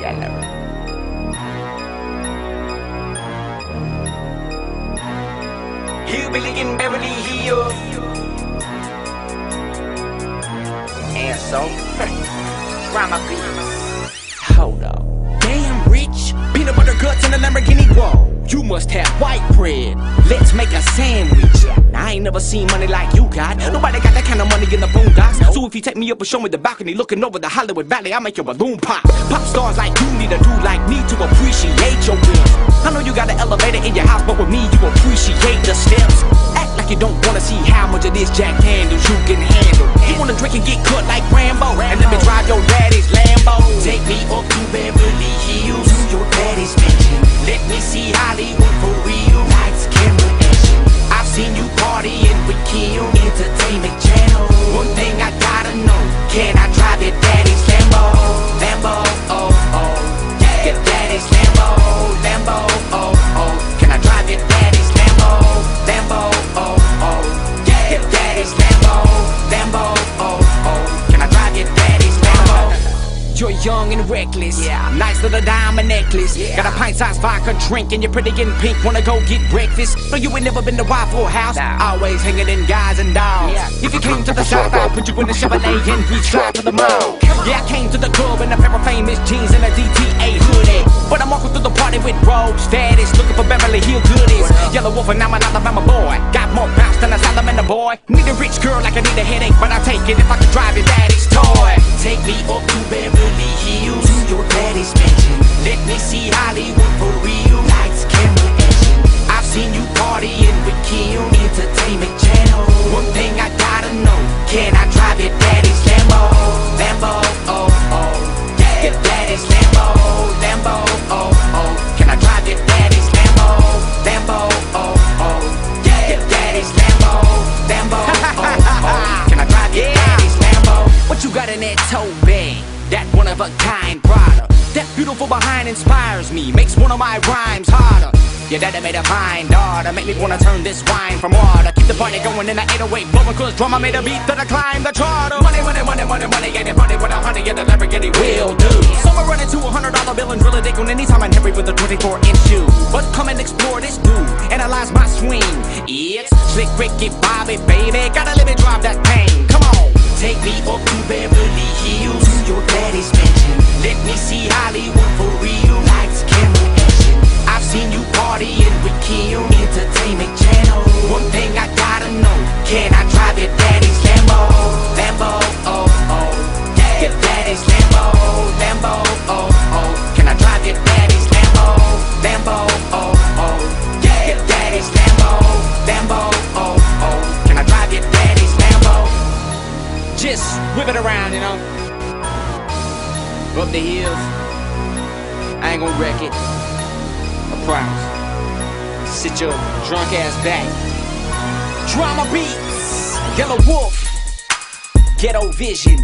Yellow. Hillbilly in Beverly Hills. And so, drama beats. Hold up. Damn rich, peanut butter guts and a Lamborghini. Whoa, you must have white bread. Let's make a sandwich. I ain't never seen money like you got. Nobody got that kind of money in the boondocks. So if you take me up and show me the balcony looking over the Hollywood Valley, I'll make your balloon pop. Pop stars like you need a dude like me to appreciate your wins. I know you got an elevator in your house, but with me you appreciate the steps. You don't wanna see how much of this Jack Daniels you can handle. You wanna drink and get cut like Rambo, and let me drive your daddy's Lambo. Take me up to Beverly Hills, to your daddy's mansion. Let me see Hollywood for real. Lights, camera, action. I've seen you partying with Kim, young and reckless. Yeah. Nice little diamond necklace. Yeah. Got a pint sized vodka drink and you're pretty in pink. Wanna go get breakfast? No, you ain't never been to Waffle House. Nah. Always hanging in guys and dolls. Yeah. If you came to the shop, I'll put you in the Chevrolet and we drive to the mall. Yeah, I came to the club in a pair of famous jeans and a DTA hoodie. But I'm walking through the party with rogues, daddies, looking for Beverly Hill goodies. Yelawolf and I'm an Alabama boy. Got more bounce than a salamander boy. Need a rich girl like I need a headache, but I'll take it if I can drive your daddy's toy. Take me up to Beverly Hills, your daddy's mansion. That tote bag? That one of a kind product. That beautiful behind inspires me, makes one of my rhymes harder. Your daddy made a fine daughter, make me wanna turn this wine from water. Keep the party going in the 808 blowing cause drummer made a beat that I climb the charter. Money, money, money, money, money, money with a honey and the Lamborghini will do. Summer running to a hundred dollar bill and drill a dick on anytime I'm heavy with a 24 inch shoe. But come and explore this dude, analyze my swing. It's slick Ricky Bobby, baby, gotta live and drive that pain. Come on. Take me up to Beverly Hills, Whip it around, you know. Up the hills. I ain't gonna wreck it. I promise. Sit your drunk ass back. Drama beats. Yelawolf. Ghetto Vision.